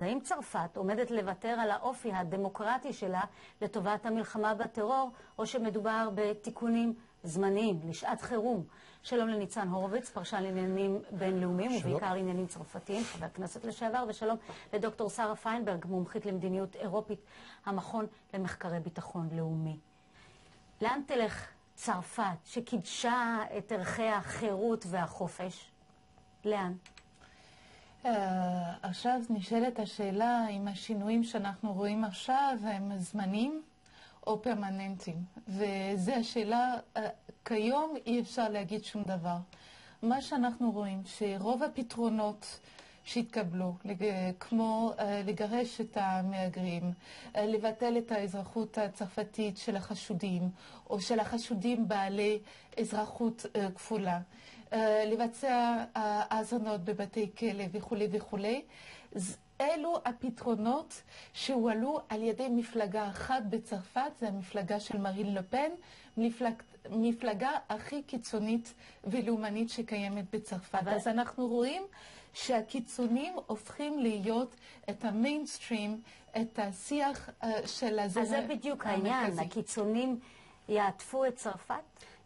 האם צרפת עומדת לוותר על האופי הדמוקרטי שלה לטובת המלחמה בטרור, או שמדובר בתיקונים זמניים, לשעת חירום? שלום לניצן הורוביץ, פרשן לעניינים בינלאומיים ובעיקר עניינים צרפתיים, חבר כנסת לשעבר, ושלום לדוקטור שרה פיינברג, מומחית למדיניות אירופית, המכון למחקרי ביטחון לאומי. לאן תלך צרפת, שקידשה את ערכי החירות והחופש? לאן? עכשיו נשאלת השאלה אם השינויים שאנחנו רואים עכשיו הם זמניים או פרמננטיים. וזו השאלה, כיום אי אפשר להגיד שום דבר. מה שאנחנו רואים, שרוב הפתרונות שהתקבלו, כמו לגרש את המהגרים, לבטל את האזרחות הצרפתית של החשודים, או של החשודים בעלי אזרחות כפולה, לבצע האזנות בבתי כלא וכולי וכולי, אלו הפתרונות שהועלו על ידי מפלגה אחת בצרפת, זה המפלגה של מרין לפן, מפלג, מפלגה הכי קיצונית ולאומנית שקיימת בצרפת. אבל... אז אנחנו רואים שהקיצונים הופכים להיות את המיינסטרים, את השיח uh, של הזרם המרכזי. אז זה בדיוק העניין, הקיצונים יעטפו את צרפת?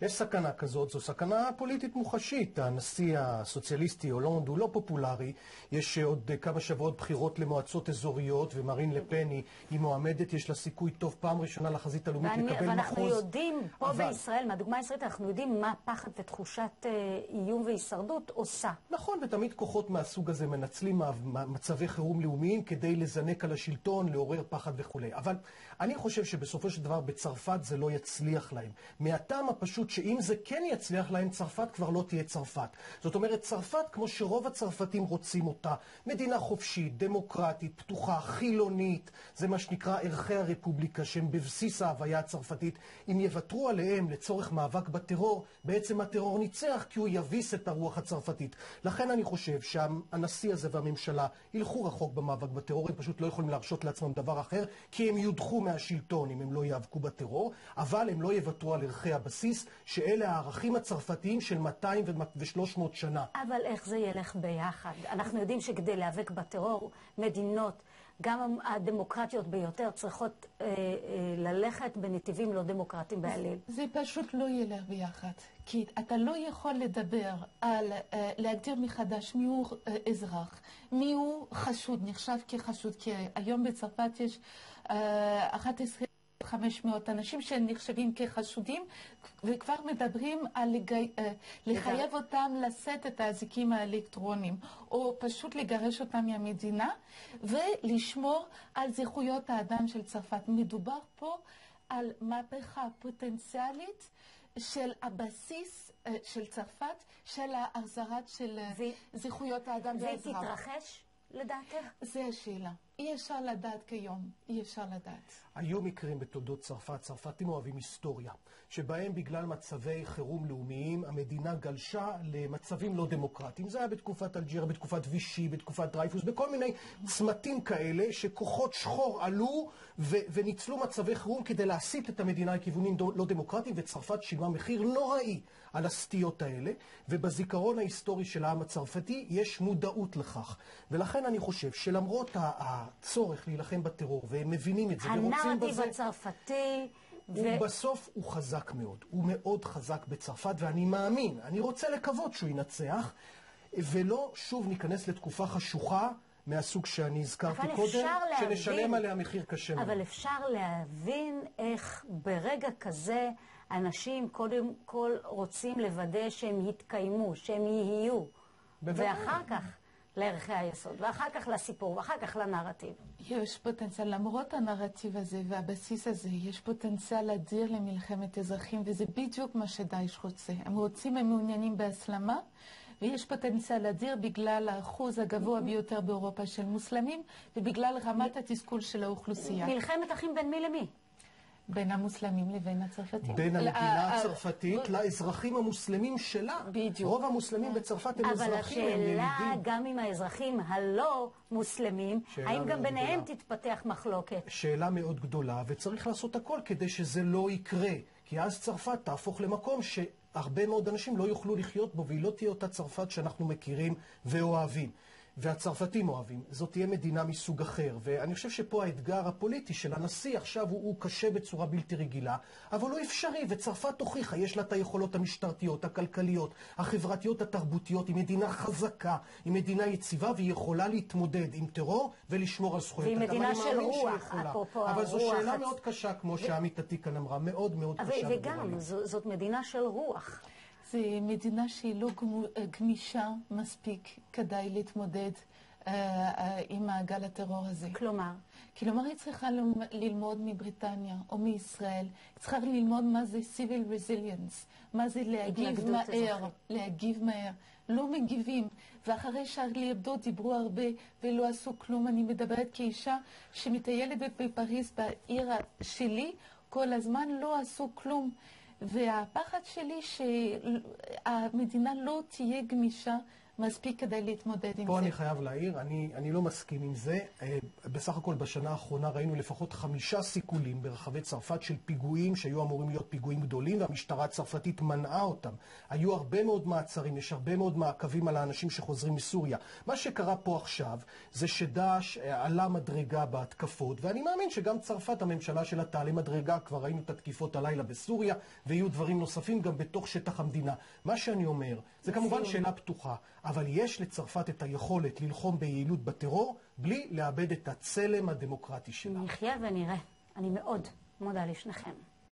יש סכנה כזאת, זו סכנה פוליטית מוחשית. הנשיא הסוציאליסטי הולנד הוא לא פופולרי. יש עוד כמה שבועות בחירות למועצות אזוריות, ומרין לפן היא מועמדת, יש לה סיכוי טוב פעם ראשונה לחזית הלאומית לקבל מחוז. ואנחנו יודעים, פה אבל... בישראל, מהדוגמה הישראלית, אנחנו יודעים מה פחד ותחושת איום והישרדות עושה. נכון, ותמיד כוחות מהסוג הזה מנצלים מצבי חירום לאומיים כדי לזנק על השלטון, לעורר פחד וכולי. אבל אני חושב שבסופו של דבר בצרפת זה לא יצליח להם. מהטעם הפשוט שאם זה כן יצליח להם, צרפת כבר לא תהיה צרפת. זאת אומרת, צרפת, כמו שרוב הצרפתים רוצים אותה, מדינה חופשית, דמוקרטית, פתוחה, חילונית, זה מה שנקרא ערכי הרפובליקה, שהם בבסיס ההוויה הצרפתית. אם יוותרו עליהם לצורך מאבק בטרור, בעצם הטרור ניצח, כי הוא יביס את הרוח הצרפתית. לכן אני חושב שהנשיא הזה והממשלה ילכו רחוק במאבק בטרור, הם פשוט לא יכולים להרשות לעצמם דבר אחר, כי הם יודחו מהשלטון אם הם לא יאבקו בטרור, אבל הם לא יוותרו על ערכי הבסיס, שאלה הערכים הצרפתיים של 200 ו-300 שנה. אבל איך זה ילך ביחד? אנחנו יודעים שכדי להיאבק בטרור, מדינות, גם הדמוקרטיות ביותר, צריכות אה, אה, ללכת בנתיבים לא דמוקרטיים בעליל. זה פשוט לא ילך ביחד. כי אתה לא יכול לדבר על אה, להגדיר מחדש מיהו אה, אזרח, מיהו חשוד, נחשב כחשוד, כי היום בצרפת יש אה, 11... 500 אנשים שנחשבים כחשודים, וכבר מדברים על לגי... לחייב אותם לשאת את האזיקים האלקטרוניים, או פשוט לגרש אותם מהמדינה, ולשמור על זכויות האדם של צרפת. מדובר פה על מהפכה פוטנציאלית של הבסיס של צרפת, של ההחזרת של ו... זכויות האדם והאזרח. זה תתרחש, לדעתך? זה השאלה. אי אפשר לדעת כיום, אי אפשר לדעת. היו מקרים בתולדות צרפת, צרפתים אוהבים היסטוריה, שבהם בגלל מצבי חירום לאומיים, המדינה גלשה למצבים לא דמוקרטיים. זה היה בתקופת אלג'ירה, בתקופת וישי, בתקופת דרייפוס, בכל מיני צמתים כאלה, שכוחות שחור עלו ו- וניצלו מצבי חירום כדי להסיט את המדינה לכיוונים לא דמוקרטיים, וצרפת שילמה מחיר נוראי על הסטיות האלה, ובזיכרון ההיסטורי של העם הצרפתי יש מודעות לכך. ולכן אני חושב שלמרות ה... הצורך להילחם בטרור, והם מבינים את זה, ורוצים בזה... הנרטיב הצרפתי... ובסוף ו... הוא חזק מאוד, הוא מאוד חזק בצרפת, ואני מאמין, אני רוצה לקוות שהוא ינצח, ולא שוב ניכנס לתקופה חשוכה. מהסוג שאני הזכרתי קודם, להבין, שנשלם עליה מחיר קשה מאוד. אבל אפשר להבין איך ברגע כזה אנשים קודם כל רוצים לוודא שהם יתקיימו, שהם יהיו, בוודאי. ואחר כך לערכי היסוד, ואחר כך לסיפור, ואחר כך לנרטיב. יש פוטנציאל, למרות הנרטיב הזה והבסיס הזה, יש פוטנציאל אדיר למלחמת אזרחים, וזה בדיוק מה שדאעש רוצה. הם רוצים, הם מעוניינים בהסלמה, ויש פוטנציאל אדיר בגלל האחוז הגבוה ביותר באירופה של מוסלמים, ובגלל רמת התסכול של האוכלוסייה. מלחמת אחים בין מי למי? בין המוסלמים לבין הצרפתים. בין המדינה הצרפתית לאזרחים המוסלמים שלה. בדיוק. רוב המוסלמים בצרפת הם אזרחים, הם ילידים. אבל השאלה, גם עם האזרחים הלא מוסלמים, האם גם ביניהם תתפתח מחלוקת? שאלה מאוד גדולה, וצריך לעשות הכל כדי שזה לא יקרה. כי אז צרפת תהפוך למקום שהרבה מאוד אנשים לא יוכלו לחיות בו, והיא לא תהיה אותה צרפת שאנחנו מכירים ואוהבים. והצרפתים אוהבים, זאת תהיה מדינה מסוג אחר. ואני חושב שפה האתגר הפוליטי של הנשיא עכשיו הוא, הוא קשה בצורה בלתי רגילה, אבל הוא אפשרי, וצרפת הוכיחה, יש לה את היכולות המשטרתיות, הכלכליות, החברתיות, התרבותיות, היא מדינה חזקה, היא מדינה יציבה, והיא יכולה להתמודד עם טרור ולשמור על זכויות והיא. מדינה של רוח. אפרופו אבל זו הרוח שאלה הצ- מאוד קשה, כמו שעמית עתיקן אמרה, מאוד מאוד קשה. וגם. זו- זאת מדינה של רוח. זו מדינה שהיא לא גמו- גמישה מספיק כדי להתמודד אה, אה, עם מעגל הטרור הזה. כלומר, כלומר, היא צריכה ללמ- ללמוד מבריטניה או מישראל, היא צריכה ללמוד מה זה civil resilience, מה זה להגיב מהר. להגיב מהר. לא מגיבים. ואחרי שארלי אבדו דיברו הרבה ולא עשו כלום. אני מדברת כאישה שמטיילת בפריז, בעיר שלי, כל הזמן לא עשו כלום. והפחד שלי שהמדינה לא תהיה גמישה מספיק כדי להתמודד עם פה זה. אני חייב להעיר, אני, אני לא מסכים עם זה. אה, בסך הכל בשנה האחרונה ראינו לפחות חמישה סיכולים ברחבי צרפת של פיגועים שהיו אמורים להיות פיגועים גדולים והמשטרה הצרפתית מנעה אותם. היו הרבה מאוד מעצרים, יש הרבה מאוד מעקבים על האנשים שחוזרים מסוריה. מה שקרה פה עכשיו זה שדאעש אה, עלה מדרגה בהתקפות, ואני מאמין שגם צרפת, הממשלה שלה תעלה מדרגה, כבר ראינו את התקיפות הלילה בסוריה, ויהיו דברים נוספים גם בתוך שטח המדינה. מה שאני אומר, זה כמובן שאלה פתוחה, אבל יש לצרפת את היכולת ללחום ביעילות בטרור, בלי לאבד את הצלם הדמוקרטי שלה. נחיה ונראה. אני מאוד מודה לשניכם.